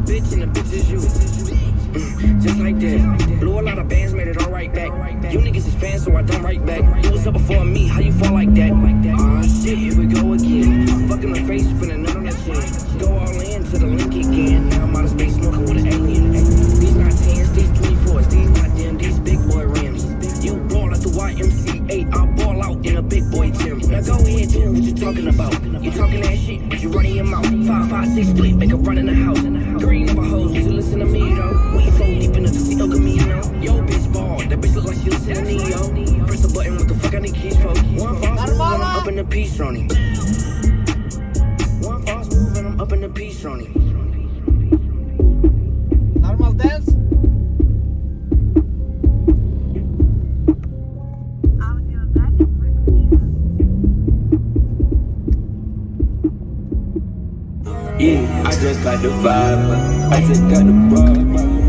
bitch and the bitch is you. Mm, just like that. Blew a lot of bands, made it all right back. You niggas is fans, so I don't write back. You was up before me, how you fall like that? Ah, shit, here we go again. Fucking the face, finna nut on that shit. Go all in to the link again. Now I'm out of space, smoking with an alien. piece on him. One false move and I'm up in the piece on him. Normal dance. Yeah, I just got the vibe. I just got the vibe.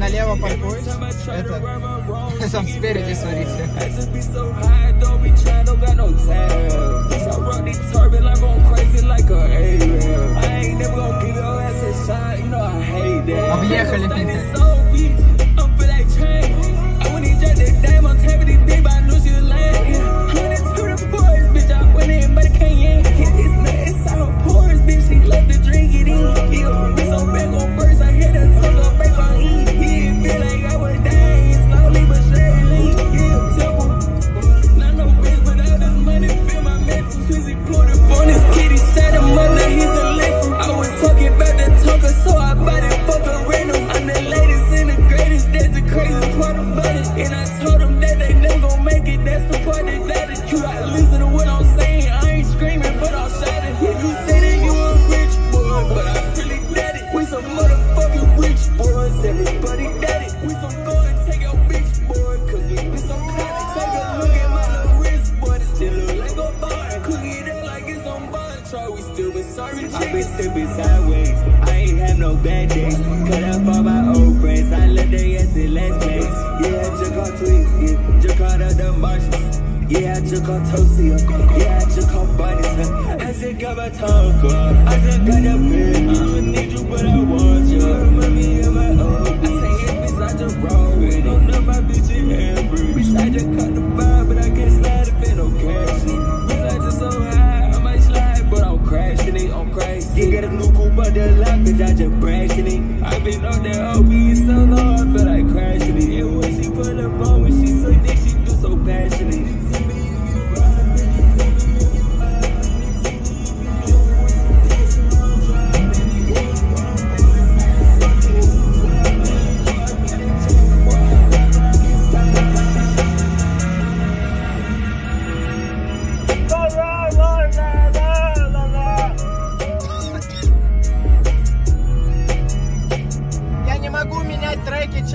налево паркуюсь. Это сам спереди, смотрите. Like I'm crazy like a alien stupid sideways. I ain't have no bad days. Cut up all my old friends. I let the ass in last days. Yeah, I just call tweet. Yeah, just call out the Martians. Yeah, I just call Tosia. Yeah, I just call Bunnies. I just got my tongue girl. I just got a bit. I don't need you, but I want you. Remember me and my old bitch. I say, if it's I just roll with it. Don't know my bitch in every. Bitch, I just caught the vibe, but I can't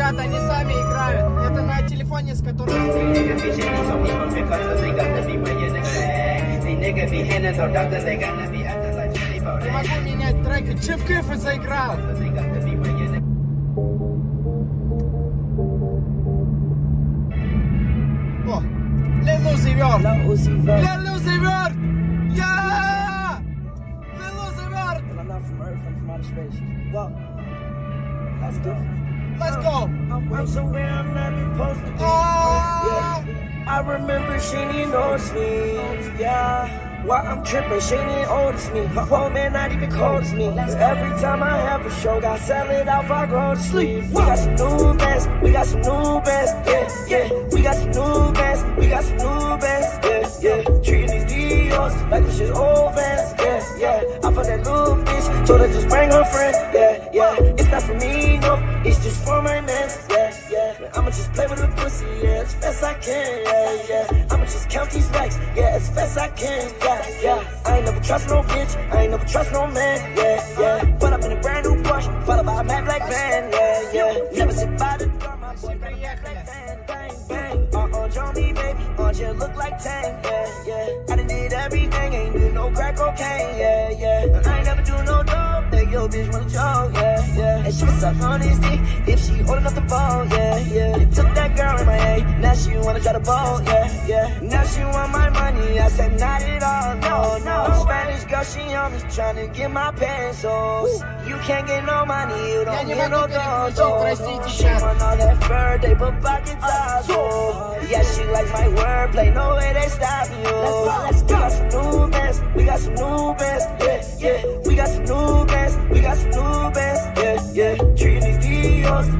ребята, они сами играют. Это на телефоне, с которого... Не могу менять треки. Чивкиф и заиграл. О, Ле Лузивер! Ле Лузивер! Я! Ле Лузивер! I'm not from Earth, I'm from outer space. Well, that's different. I'm so somewhere I'm not supposed to be. Oh, yeah. I remember she didn't notice me. Yeah. Why I'm tripping, she didn't notice me. Her whole man not even close me. Every time I have a show, I sell it off, I go to sleep. We got some new bands, we got some new bands. Yeah. Just count these racks, yeah, as fast I can, yeah, yeah. I ain't never trust no bitch, I ain't never trust no man, yeah, yeah. Pull up in a brand new Porsche, followed by a Mac Black van, yeah, yeah. Never sit by the door, my boy, got a Black bang, bang. Uh-uh, draw me, baby, uh, just look like Tang, yeah, yeah. I done did everything, ain't do no crack cocaine, yeah, yeah. I ain't never do no dope, make your bitch wanna choke, yeah, yeah. And she was sucking on his dick. if she old enough to fall, yeah, yeah. It took that girl in my head, now she wanna try a ball, yeah, yeah. Now she want my money, I said not at all, no, no. Spanish girl, she on me trying to get my pesos. You can't get no money, you don't get no dough. She want all that fur, they put pockets out, Yeah, she like my wordplay, no way they stop you. Let's go, let's go. We got some new bands, we got some new bands, yeah, yeah. We got some new bands.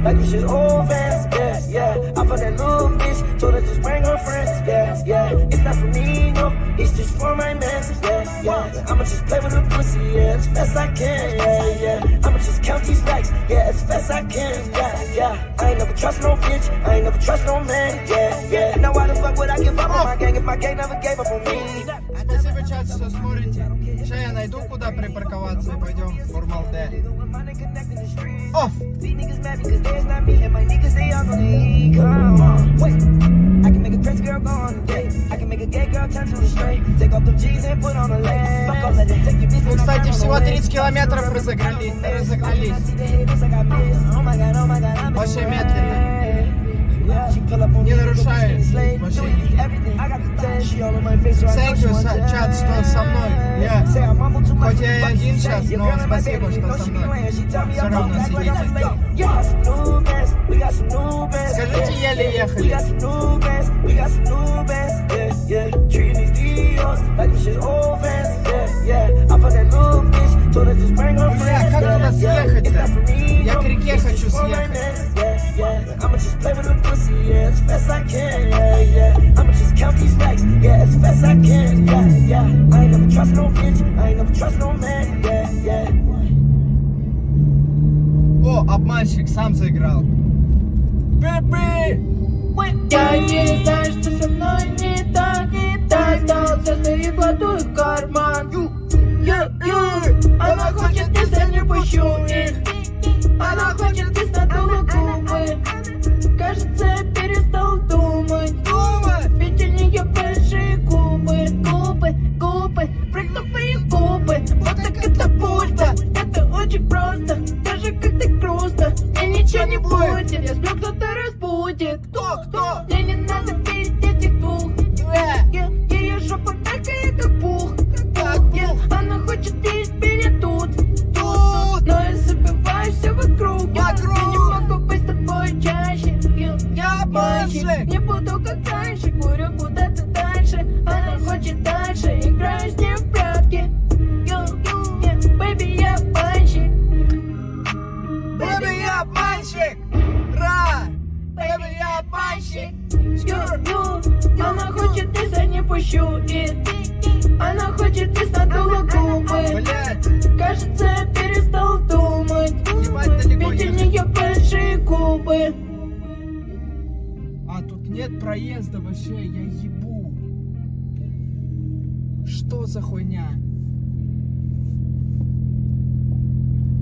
Like this shit old bands, yeah, yeah. I fucked that little bitch, told her just bring her friends, yeah, yeah. It's not for me, no, it's just for my mans, yeah, yeah. I'ma just play with the pussy, yeah, as fast I can, yeah, yeah. I'ma just count these racks, yeah, as fast I can, yeah, yeah. I ain't never trust no bitch, I ain't never trust no man, yeah, yeah. Now why the fuck would I give up on my gang if my gang never gave up on me? Спасибо, чат, что смотрите. Сейчас я найду, куда припарковаться и пойдем в Урмалте. Оф! These niggas mad because there's not me and my niggas they all gonna eat. Come on, wait. I can make a Prince girl go on a date. I can make a gay girl turn to a straight. Take off them jeans and put on a leg. Кстати, всего 30 километров разогнали, разогнались. Вообще медленно. Не нарушает. Thank you, чат, что со мной. Я, хоть я и один сейчас, но спасибо, что со мной. Все равно сидите. Скажите, еле ехали. bitch, told her just bring her Бля, friends, как yeah, туда yeah. съехать-то? It's not for me, Я no, к реке it's хочу just for my съехать. mans, yeah, yeah. I'ma just чует. Она хочет кислоту на губы Кажется, если не пущу И она хочет, надула губы Кажется, я перестал думать Ведь у нее большие губы А тут нет проезда вообще, я ебу. Что за хуйня?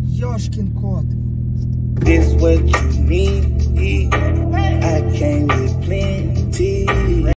Ёшкин кот. This what you need. I